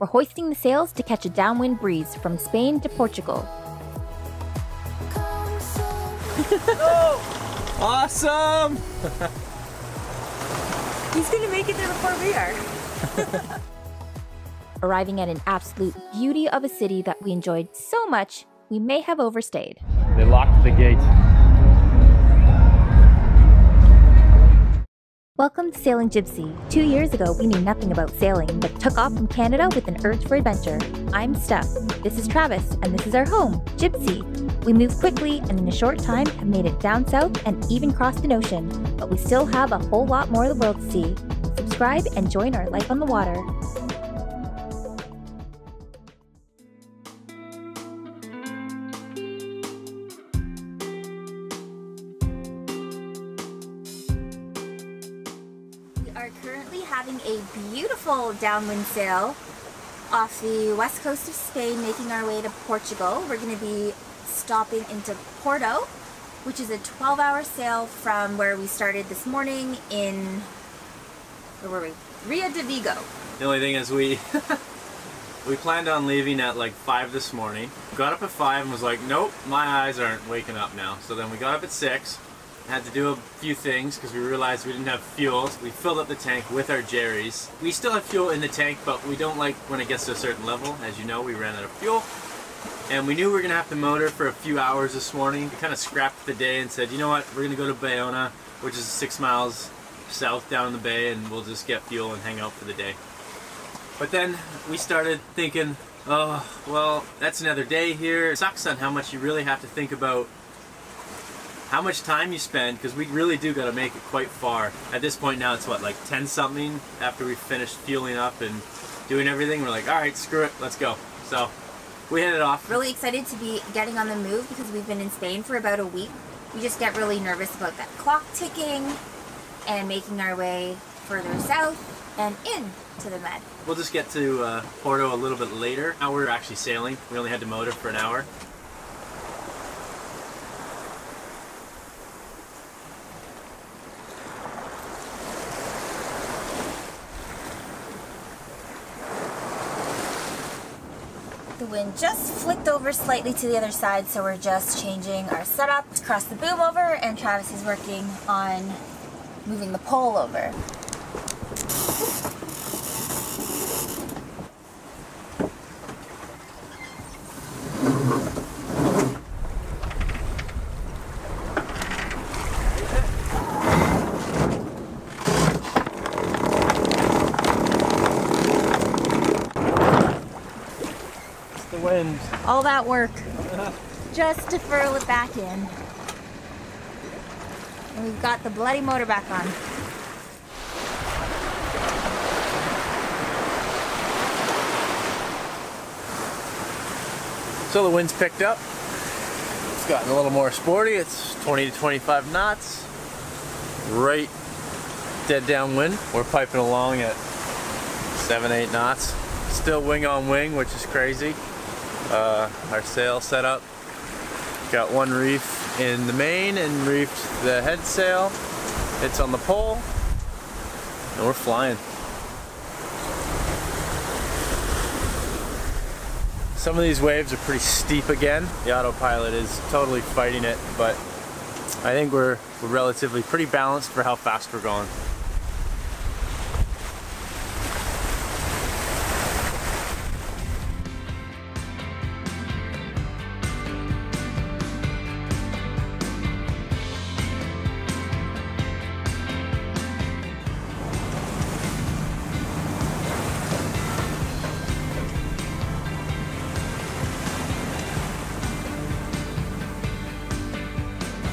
We're hoisting the sails to catch a downwind breeze from Spain to Portugal. Awesome! He's gonna make it there before we are. Arriving at an absolute beauty of a city that we enjoyed so much, we may have overstayed. They locked the gate. Welcome to Sailing Jibsea. Two years ago, we knew nothing about sailing, but took off from Canada with an urge for adventure. I'm Steph. This is Travis, and this is our home, Jibsea. We moved quickly and in a short time have made it down south and even crossed an ocean, but we still have a whole lot more of the world to see. Subscribe and join our life on the water. Having a beautiful downwind sail off the west coast of Spain, making our way to Portugal. We're going to be stopping into Porto, which is a 12 hour sail from where we started this morning in, where were we? Ria de Vigo. The only thing is we we planned on leaving at like 5 this morning. Got up at 5 and was like, nope, my eyes aren't waking up now. So then we got up at 6, had to do a few things because we realized we didn't have fuel. So we filled up the tank with our jerrys. We still have fuel in the tank, but we don't like when it gets to a certain level. As you know, we ran out of fuel. And we knew we were going to have to motor for a few hours this morning. We kind of scrapped the day and said, you know what, we're going to go to Bayona, which is six miles south down the bay, and we'll just get fuel and hang out for the day. But then we started thinking, oh, well, that's another day here. It sucks on how much you really have to think about how much time you spend, because we really do got to make it quite far. At this point now, it's what, like 10 something after we finished fueling up and doing everything. We're like, all right, screw it, let's go. So we headed off. Really excited to be getting on the move because we've been in Spain for about a week. We just get really nervous about that clock ticking and making our way further south and in to the Med. We'll just get to uh, Porto a little bit later. Now we're actually sailing. We only had to motor for an hour. Wind just flicked over slightly to the other side, so we're just changing our setup to cross the boom over, and Travis is working on moving the pole over. It's the wind. All that work just to furl it back in. And we've got the bloody motor back on. So the wind's picked up. It's gotten a little more sporty. It's 20 to 25 knots. Right dead downwind. We're piping along at 7, 8 knots. Still wing on wing, which is crazy. Uh, our sail set up. Got one reef in the main and reefed the head sail. It's on the pole. And we're flying. Some of these waves are pretty steep again. The autopilot is totally fighting it, but I think we're, we're relatively pretty balanced for how fast we're going.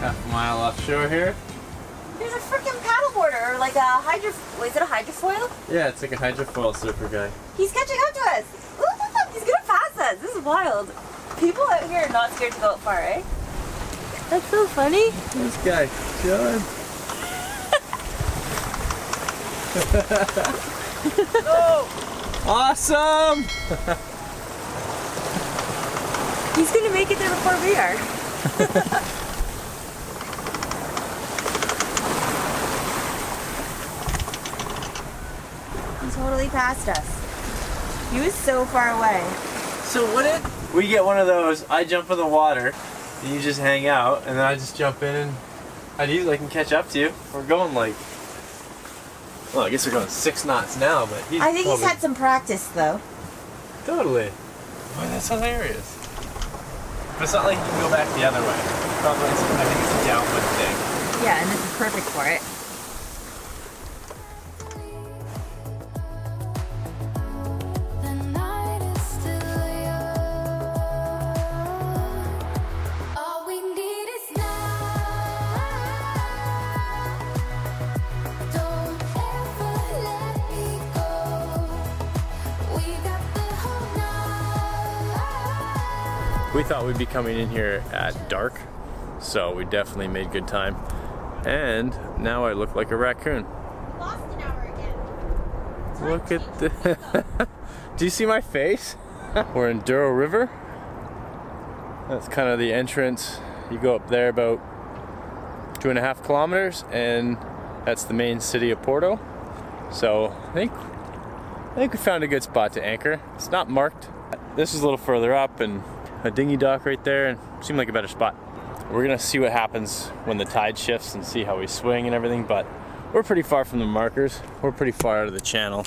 Half a mile offshore here. There's a freaking paddleboarder or like a hydro. Is it a hydrofoil? Yeah, it's like a hydrofoil surfer guy. He's catching up to us. Look, look, look, He's gonna pass us. This is wild. People out here are not scared to go out far, eh? That's so funny. This guy, John. Awesome! He's gonna make it there before we are. Passed us. He was so far away. So what if we get one of those? I jump in the water, and you just hang out, and then I just jump in and I'd usually can catch up to you. We're going like, well, I guess we're going six knots now, but he's I think he's had some practice though. totally. Boy, that's hilarious. But it's not like you can go back the other way. Probably, it's, I think it's a downwind thing. Yeah, and this is perfect for it. We thought we'd be coming in here at dark, so we definitely made good time. And now I look like a raccoon. Lost an hour again. Look at the. Do you see my face? We're in Douro River. That's kind of the entrance. You go up there about two and a half kilometers, and that's the main city of Porto. So I think I think we found a good spot to anchor. It's not marked. This is a little further up, and a dinghy dock right there, and seemed like a better spot. We're gonna see what happens when the tide shifts and see how we swing and everything, but we're pretty far from the markers. We're pretty far out of the channel.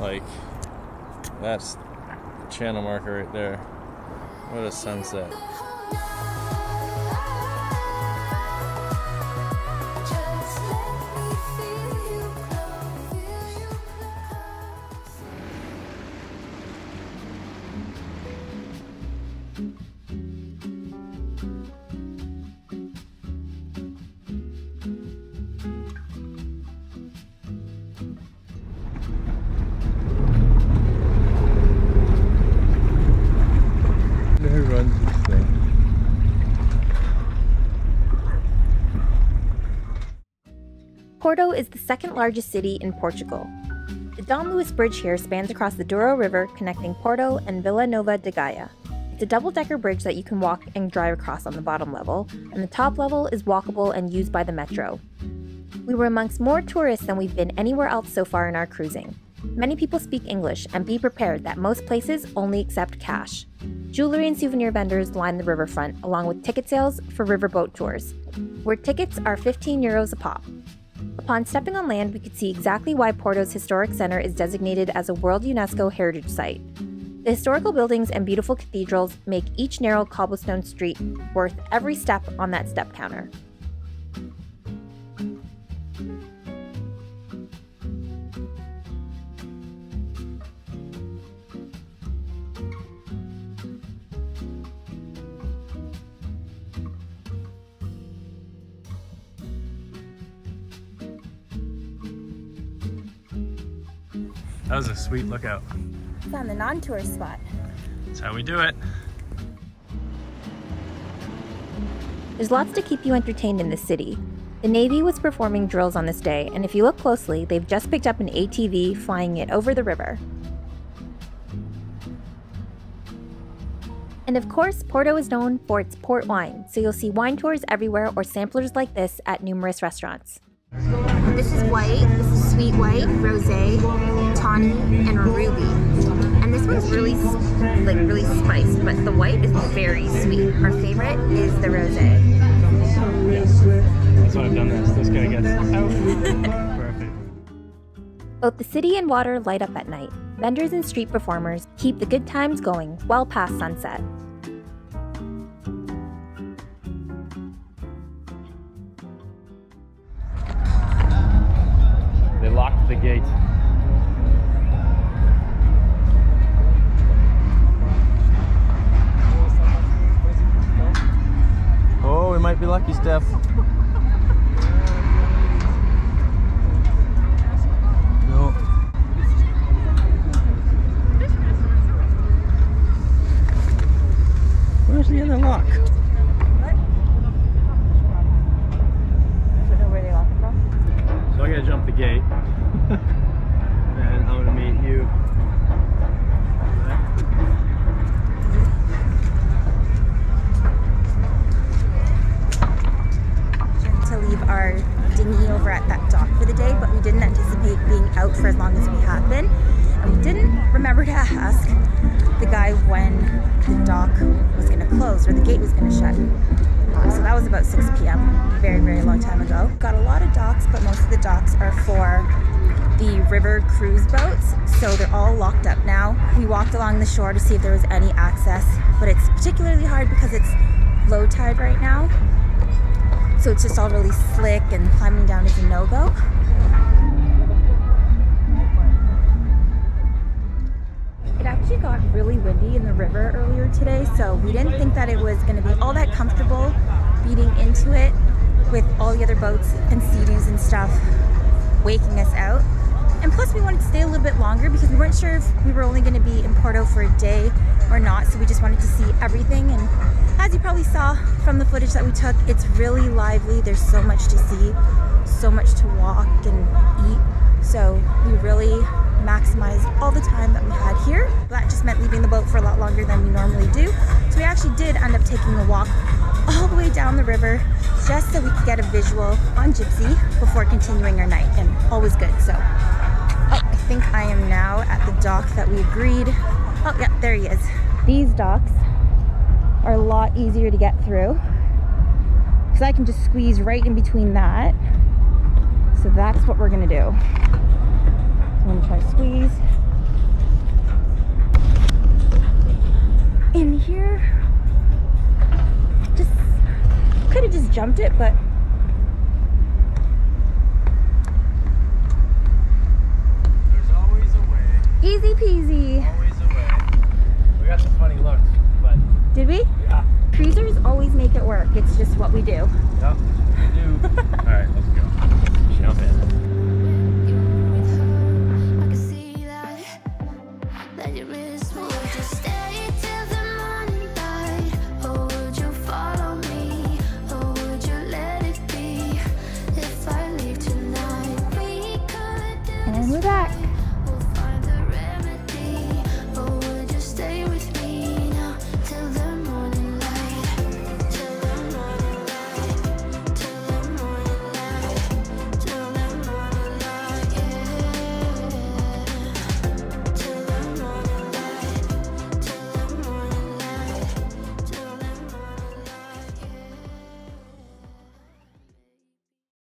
Like, that's the channel marker right there. What a sunset. Porto is the second largest city in Portugal. The Dom Luís Bridge here spans across the Douro River, connecting Porto and Vila Nova de Gaia. It's a double decker bridge that you can walk and drive across on the bottom level, and the top level is walkable and used by the metro. We were amongst more tourists than we've been anywhere else so far in our cruising. Many people speak English, and be prepared that most places only accept cash. Jewelry and souvenir vendors line the riverfront, along with ticket sales for riverboat tours, where tickets are 15 euros a pop. Upon stepping on land, we could see exactly why Porto's historic center is designated as a World UNESCO Heritage Site. The historical buildings and beautiful cathedrals make each narrow cobblestone street worth every step on that step counter. That was a sweet lookout. Found the non-tourist spot. That's how we do it. There's lots to keep you entertained in the city. The Navy was performing drills on this day, and if you look closely, they've just picked up an ATV flying it over the river. And of course, Porto is known for its port wine, so you'll see wine tours everywhere or samplers like this at numerous restaurants. This is white, this is sweet white, rosé, tawny, and ruby. And this one's really like really spiced, but the white is very sweet. Our favorite is the rosé. That's why I've done this. This guy gets out. Perfect. Both the city and water light up at night. Vendors and street performers keep the good times going well past sunset. Gate. Oh, we might be lucky, Steph. our dinghy over at that dock for the day, but we didn't anticipate being out for as long as we have been. And we didn't remember to ask the guy when the dock was going to close or the gate was going to shut. Uh, so that was about 6 p.m., very, very long time ago. Got a lot of docks, but most of the docks are for the river cruise boats, so they're all locked up now. We walked along the shore to see if there was any access, but it's particularly hard because it's low tide right now so it's just all really slick and climbing down is a no-go. It actually got really windy in the river earlier today, so we didn't think that it was going to be all that comfortable beating into it with all the other boats and sea-doos and stuff waking us out. And plus, we wanted to stay a little bit longer because we weren't sure if we were only going to be in Porto for a day or not, so we just wanted to see everything. And as you probably saw from the footage that we took, it's really lively. There's so much to see, so much to walk and eat. So we really maximized all the time that we had here. That just meant leaving the boat for a lot longer than we normally do. So we actually did end up taking a walk all the way down the river just so we could get a visual on Jibsea before continuing our night and always good. So oh, I think I am now at the dock that we agreed. Oh yeah, there he is. These docks are a lot easier to get through because I can just squeeze right in between that. So that's what we're gonna do. So I'm gonna try to squeeze. In here, just could have just jumped it, but There's always a way. easy peasy. Always a way. We got some funny looks, but Did we? yeah. Cruisers always make it work. It's just what we do.